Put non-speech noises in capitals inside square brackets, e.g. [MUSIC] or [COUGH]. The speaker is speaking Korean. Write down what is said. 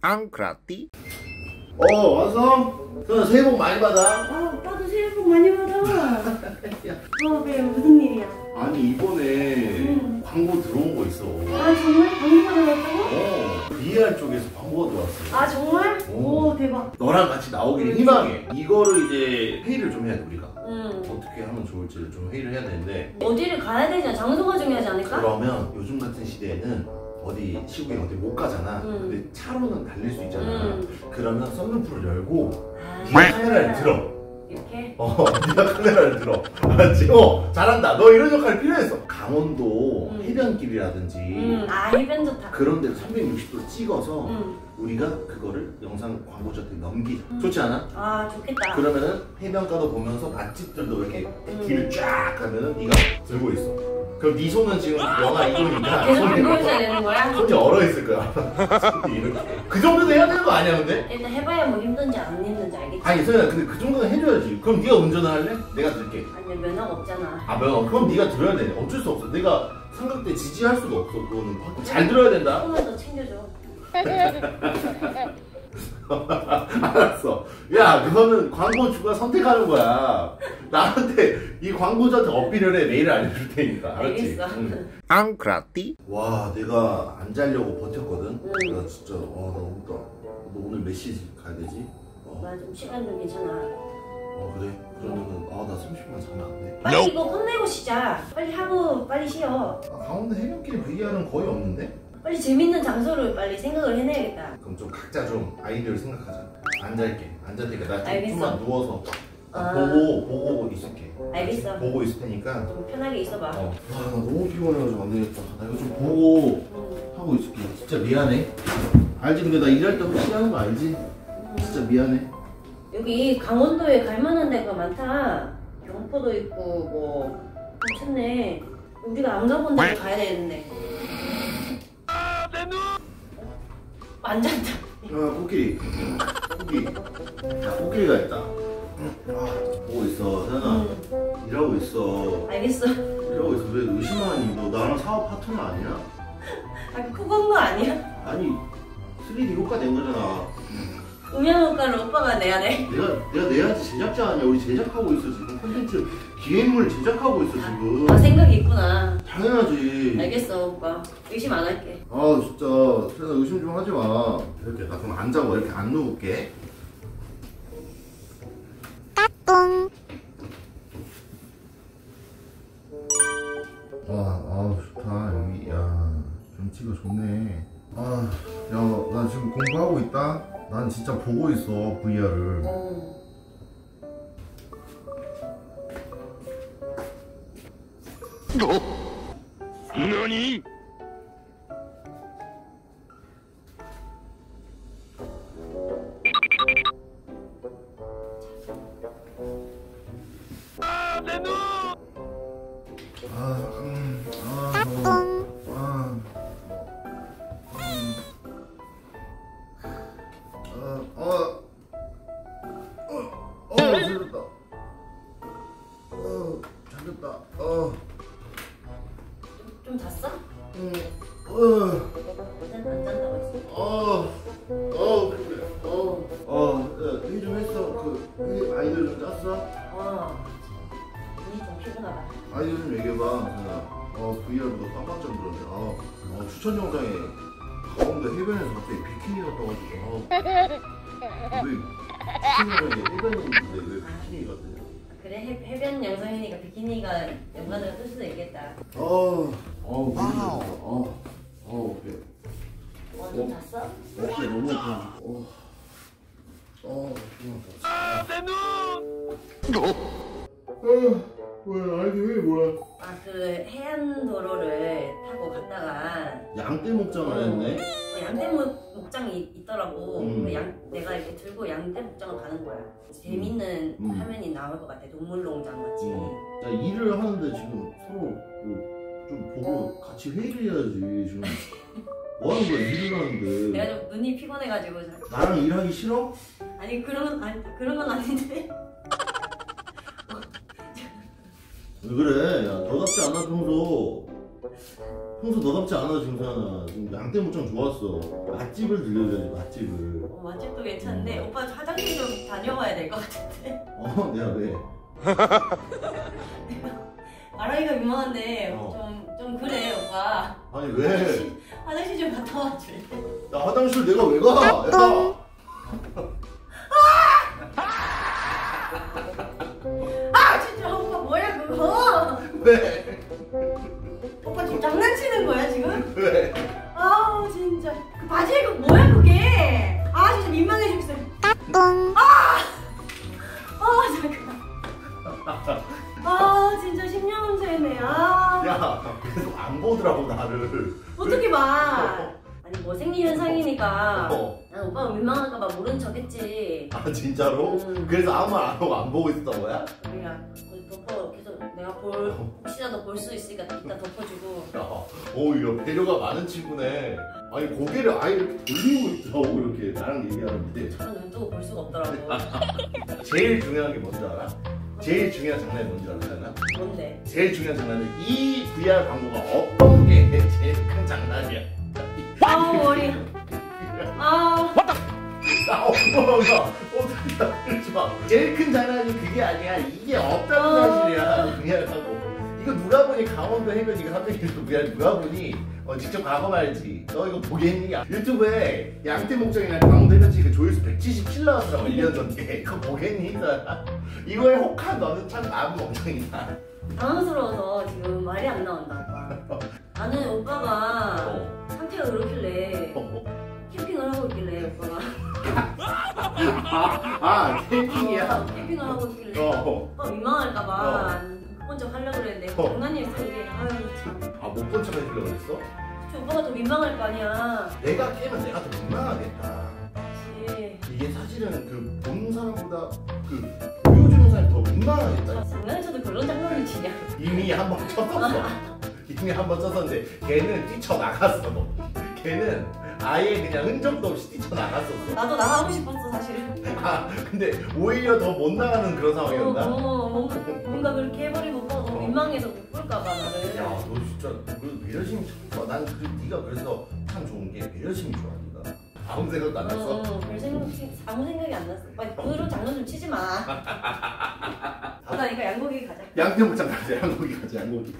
앙크라띠 어 완성? 그럼 새해 복 많이 받아 아, 오빠도 새해 복 많이 받아. [LAUGHS] 어, 왜 무슨 일이야? 아니 이번에 음. 광고 들어온 거 있어 아, 정말 광고가 나왔다고? 어 VR 쪽에서 광고가 들어왔어 아, 정말? 오. 오, 대박. 너랑 같이 나오기를 희망해 이거를 이제 회의를 좀 해야 돼 우리가 음. 어떻게 하면 좋을지를 좀 회의를 해야 되는데 어디를 가야 되냐? 장소가 중요하지 않을까? 그러면 요즘 같은 시대에는 어디 시국에 어디 못 가잖아 음. 근데 차로는 달릴 수 있잖아 음. 그러면 썬루프를 열고 아, 네가 카메라를 들어 이렇게? 어, 네가 카메라를 들어. 알았지? 어, 잘한다. 너 이런 역할 필요했어. 강원도 음. 해변길이라든지 음, 아, 해변 좋다. 그런 데를 360도 찍어서 음. 우리가 그거를 영상 광고주한테 넘기자. 음. 좋지 않아? 아, 좋겠다. 그러면은 해변가도 보면서 맛집들도 이렇게 음. 길을 쫙 가면은 네가 들고 있어. 그럼 네 손은 지금 영하 2도니까 계속 손이, 들고 있어야 되는 거야? 손이 얼어 있을 거야. 손이 이렇게. 그 정도는 해야 되는 거 아니야, 근데? 일단 해봐야 뭐 힘든지 안 힘든지 알겠지? 아니, 소연아, 근데 그 정도는 해줘야지. 그럼 네가 운전을 할래? 내가 들게. 아니, 면허가 없잖아. 아, 뭐, 그럼 네가 들어야 돼. 어쩔 수 없어. 내가 삼각대 지지할 수가 없어. 그거는 잘 들어야 된다. 조금만 더 챙겨줘. [LAUGHS] [LAUGHS] 알았어. 야, 그거는 광고주가 선택하는 거야. 나한테 이 광고주한테 어필을 해. 메일을 알려줄 테니까. 알았지? 앙크라띠 와, 내가 안 자려고 버텼거든. 응. 나 진짜, 와, 나 오늘, 너 오늘 몇 시에 가야 되지? 어, 나좀 시간 좀 괜찮아. 어 그래? 그러면은, 아, 나 30분 자면 안 돼? 빨리 이거 끝내고 쉬자. 빨리 하고 빨리 쉬어. 아, 강원도 해변길 VR은 거의 없는데? 빨리 재밌는 장소를 빨리 생각을 해내야겠다. 그럼 좀 각자 좀 아이디어를 생각하자. 안 잘게. 안잘 테니까 나 좀. 좀만 누워서 나 아. 보고 보고 있을게. 알겠어. 보고 있을 테니까. 좀 편하게 있어봐. 어. 아, 나 너무 피곤해가지고 안 되겠다. 나 이거 좀 보고 음, 하고 있을게. 진짜 미안해. 알지? 근데 나 일할 때 혹시 하는 거 알지? 음. 진짜 미안해. 여기 강원도에 갈 만한 데가 많다. 경포도 있고 뭐 괜찮네. 우리가 안 가본 데 가야 되는데. 만졌다. 야, 코끼리. 코끼리. 야, 코끼리가 있다. 아, 보고 있어. 세연아. 음, 일하고 있어. 알겠어. 일하고 있어. 왜 의심하니? 너 나랑 사업 파트너 아니야? 아, 그건 거 아니야? 아니, 3D 효과 낸 거잖아. 음향효과를 오빠가 내야 돼. 내가 내가 내야지 제작자 아니야. 우리 제작하고 있어 지금 콘텐츠 기획물 제작하고 있어 지금. 아 생각이 있구나. 당연하지. 알겠어 오빠. 의심 안 할게. 아 진짜 세나 의심 좀 하지 마. 이렇게 나 그럼 앉아봐 이렇게 안 누울게. 와, 아 좋다 여기 야 경치가 좋네. 아, 야 나 지금 공부하고 있다. 난 진짜 보고 있어 VR을. 어. 너니 깜빡점 들었네. 어, 어, 추천 영상에 강원도 해변에서 갑자기 비키니가 떠가지고. 어, 왜 추천 영상에 해변이 있는데 왜 비키니가 뜨냐? 그래 해, 해변 영상이니까 비키니가 연관으로 뜰 수도 있겠다. 어, 어, 모르겠어. 어, 어, 어깨. 어, 좀 잤어? 어깨 너무 아파. 어, 어, 피곤하다. 어, 뭐야, 아이디 왜 뭐야? 아 그 해안 도로를 타고 갔다가 양떼 목장을 했네? 어, 양떼 목- 목장이 있더라고. 음. 그 양, 내가 이렇게 들고 양떼 목장을 가는 거야. 재밌는 음. 화면이 나올 것 같아. 동물농장 같이. 야, 일을 하는데 지금 서로 뭐 좀 보고 같이 회의를 해야지 지금 [LAUGHS] 뭐 하는 거야 일을 하는데 내가 좀 눈이 피곤해가지고 자- 나랑 일하기 싫어? 아니 그런 건 아니 그런 건 아닌데. 왜 그래 야 너답지 않아 평소 평소 너답지 않아 지금 사연아 지금 양떼 무청 좋았어 맛집을 들려줘야지 맛집을 어, 맛집도 괜찮은데 오빠 화장실 좀 다녀와야 될 것 같은데. 어 내가 왜 [LAUGHS] 말하기가 민망한데 어. 좀, 좀 그래 오빠. 아니 왜 화장실, 화장실 좀 갔다 와줄래? 나 화장실 내가 왜 가? 야 왜? 오빠 지금 장난치는 거야 지금? 왜? 아우 진짜 그 바지에 그 뭐야 그게? 아 진짜 민망해 죽겠어. 아! 아 잠깐. [LAUGHS] 아 진짜 10년 문제네. 아 야 계속 안 보더라고 나를 어떻게 봐? 아니 뭐 생리 현상이니까. 어. 난 오빠가 민망할까봐 모른 척했지. 아 진짜로? 음. 그래서 아무 말 안 하고 안 보고 있었던 거야? 그냥 덮어 계속 내가 볼 혹시라도 볼 수 있으니까 이따 덮어주고. 야, 어이야 배려가 많은 친구네 아니 고개를 아예 이렇게 돌리고 있더라고 이렇게 나랑 얘기하는데 저런 눈 뜨고 볼 수가 없더라고. [LAUGHS] 제일 중요한 게 뭔지 알아? 제일 중요한 장난이 뭔지 알아? 뭔데? 제일 중요한 장난은 이 VR 광고가 어떤 게 제일 큰 장난이야 아우 머리. 아. [LAUGHS] 나 엄마가 어떻게 마 제일 큰 장난이 그게 아니야 이게 없다는 아. 사실이야 VR 광고 이거 누가 보니 강원도 해변 이거 갑자기 VR 누가 보니 어, 직접 가고 말지 너 이거 보겠니? 유튜브에 양떼 목장이나 강원도 해변 그 조회수 177 나왔더라고 1년 전에 [LAUGHS] 그거 보겠니? 이? 이거에 혹한 너는 참 나쁜 멍청이다 당황스러워서 지금 말이 안 나온다. [LAUGHS] 나는 오빠가 어. 상태가 그렇길래 아 캠핑이야? 캠핑을 하고 있길래 어. 오빠 민망할까봐 그번 적 하려고 그랬는데 어. 장난이었어 이게 아유 참 아 못 본 척 해주려고 그랬어? 혹시 오빠가 더 민망할 거 아니야 내가 깨면 내가 더 민망하겠다 그치 이게 사실은 그본 사람보다 그 보여주는 사람이 더 민망하겠다. 아, 장난쳐도 그런 장난을 치냐 이미 한 번 [LAUGHS] 쳤었어. 이미 한 번 쳤었는데 걔는 뛰쳐나갔어. 걔는 아예 그냥 흔적도 없이 뛰쳐나갔었어. 나도 나가고 싶었어 사실은 아 근데 오히려 더 못 나가는 그런 어, 상황이었나? 어, 뭔가, 뭔가 그렇게 해버리고 오빠가 너무 어. 민망해서 못 볼까봐 나를 야 너 진짜 그 배려심이 참 좋아. 난 그, 네가 그래서 참 좋은 게 배려심이 좋아 네가. 아무 생각도 안 났어? 어, 별 생각, 아무 생각이 안 났어. 빨리 그런 장난 좀 치지 마. [LAUGHS] 그러니까 양고기 가자. 양태목장 가자 양고기 가자 양고기.